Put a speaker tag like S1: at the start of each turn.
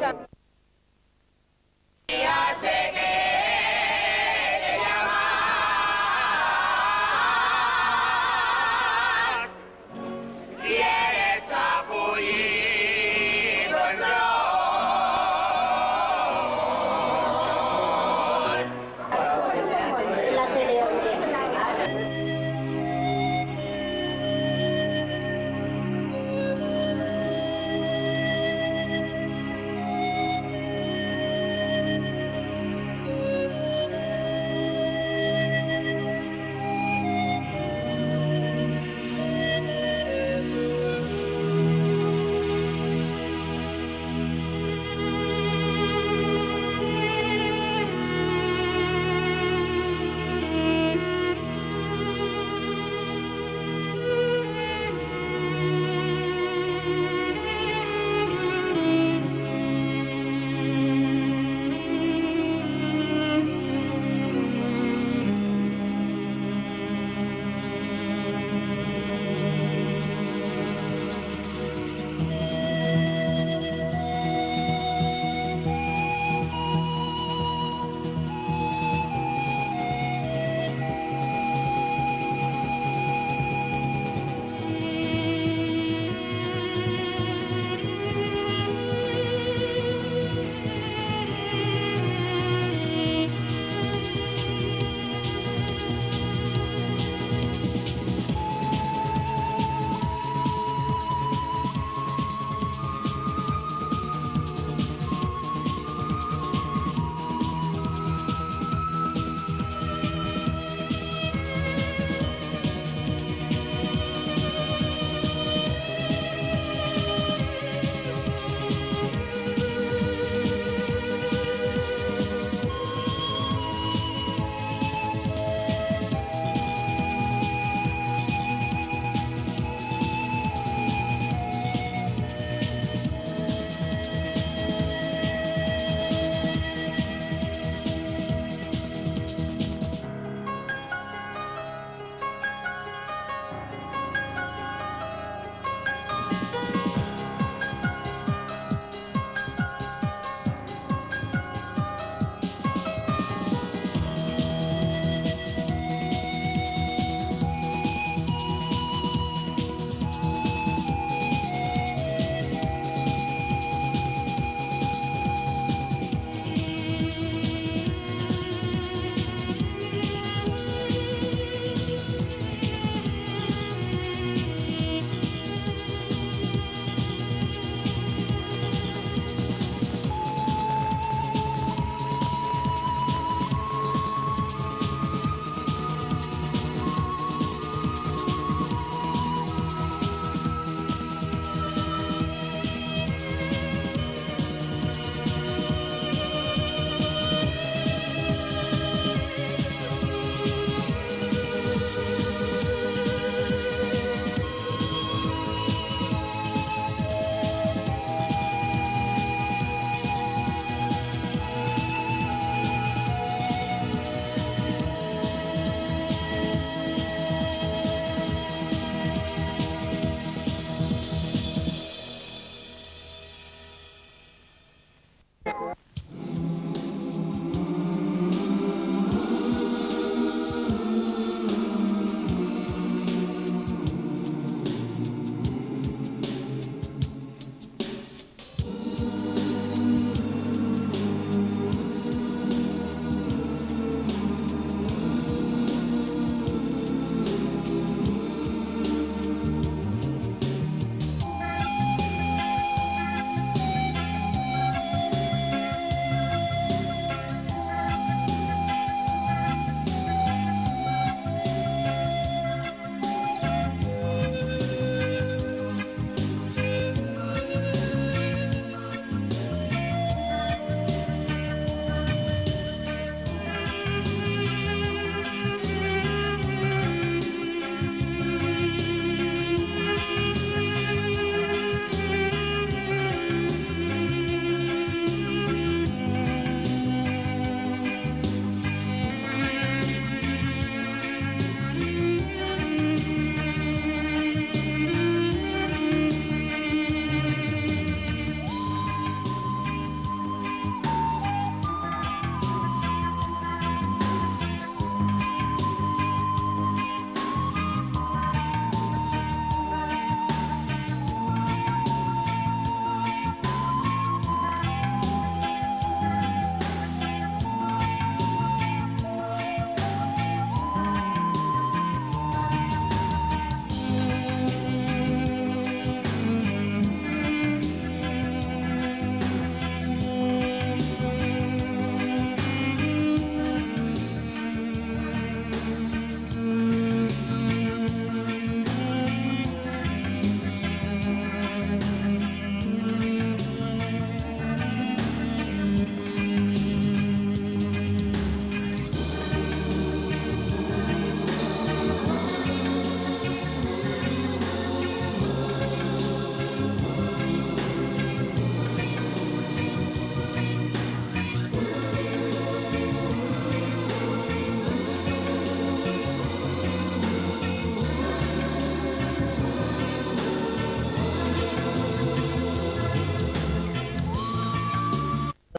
S1: Canada.